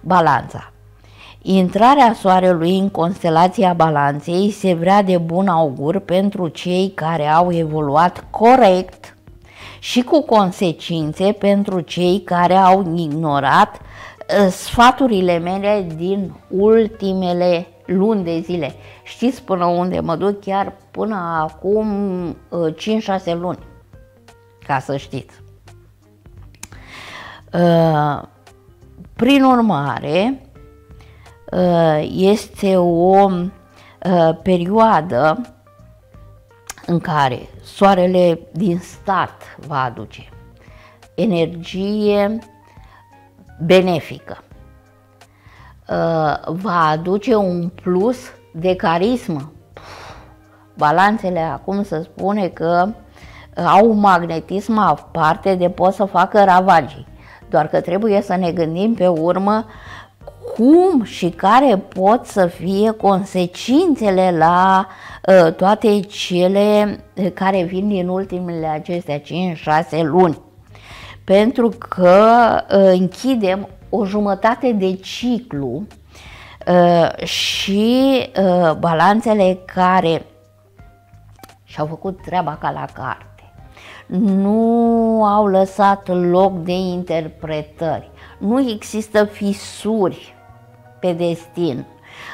Balanța. Intrarea soarelui în constelația balanței se vrea de bun augur pentru cei care au evoluat corect și cu consecințe pentru cei care au ignorat uh, sfaturile mele din ultimele luni de zile. Știți până unde mă duc? Chiar până acum 5-6 uh, luni, ca să știți. Uh, prin urmare, este o perioadă în care soarele din start va aduce energie benefică, uh, va aduce un plus de carismă. Balanțele acum se spune că au un magnetism aparte de pot să facă ravagii. Doar că trebuie să ne gândim pe urmă cum și care pot să fie consecințele la uh, toate cele uh, care vin din ultimele acestea 5-6 luni. Pentru că uh, închidem o jumătate de ciclu uh, și uh, balanțele care și-au făcut treaba ca la carte nu au lăsat loc de interpretări. Nu există fisuri pe destin.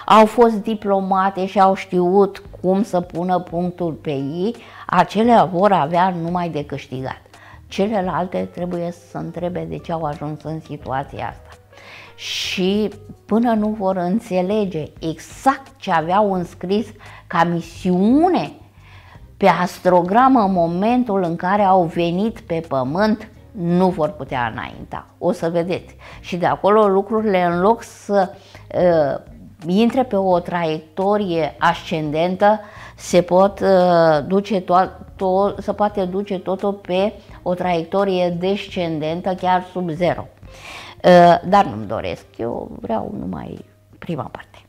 Au fost diplomate și au știut cum să pună punctul pe ei, acelea vor avea numai de câștigat. Celelalte trebuie să întrebe de ce au ajuns în situația asta. Și până nu vor înțelege exact ce aveau înscris ca misiune pe astrogramă în momentul în care au venit pe pământ, nu vor putea înainta. O să vedeți. Și de acolo lucrurile, în loc să uh, intre pe o traiectorie ascendentă, se pot uh, duce tot, to- se poate duce totul pe o traiectorie descendentă, chiar sub zero. Uh, dar nu-mi doresc, eu vreau numai prima parte.